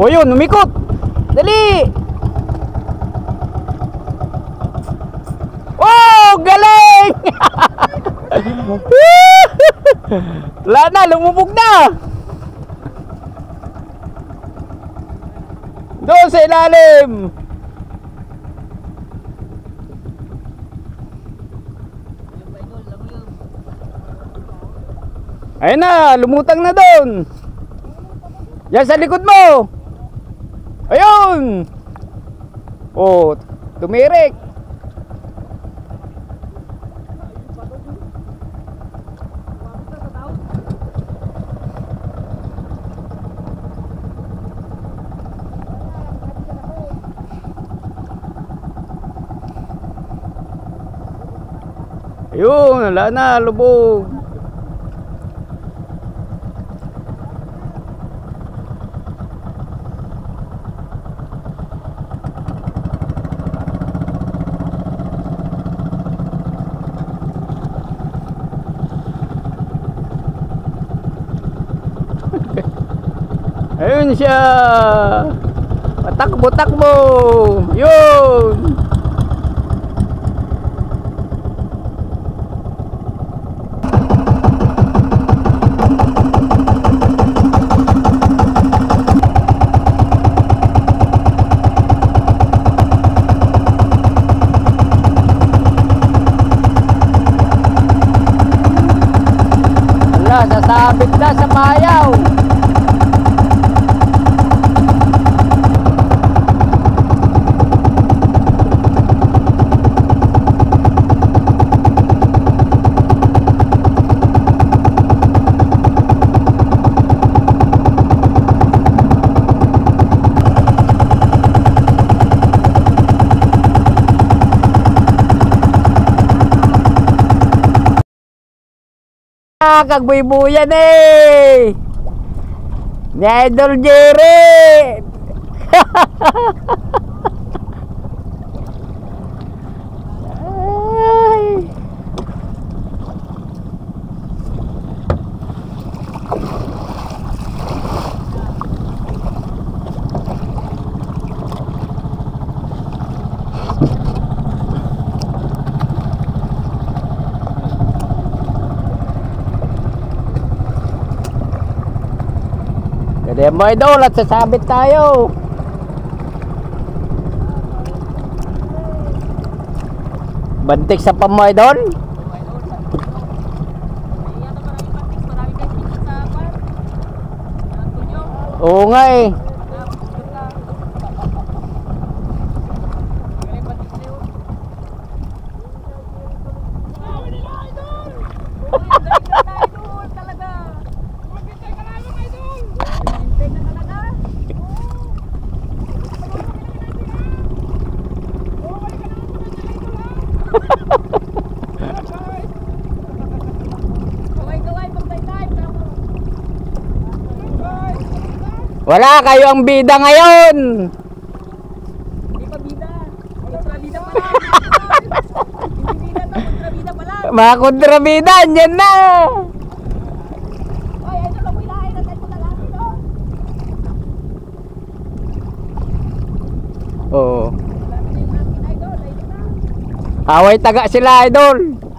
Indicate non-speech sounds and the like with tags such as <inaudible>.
O yun, umikot. Dali. Oh, galing! <laughs> Wala na, lumubog na. Doon sa ilalim. Ayun na, lumutang na doon. Yan sa likod mo. Ayun. Oh, tumirik. Ayun, wala na, lubog. Ayun siya. Patakbo, takbo. Yun. Wala, sasabit na sa bayaw. Kagbuy-buyan eh. Ni Idol Jerry. <laughs> Kasi mo idol at sasabit tayo. Bantik sa pamo idol. Oo nga eh. Wala kayo ang bida ngayon. Hindi pa bida. Kontrabida pa. Hindi bida na, kontrabida pa lang. Mga kontrabida, andyan na. Oy, ito lang mo ilahin. Natay mo na lang ito. Oo. Na na. Away taga sila idol.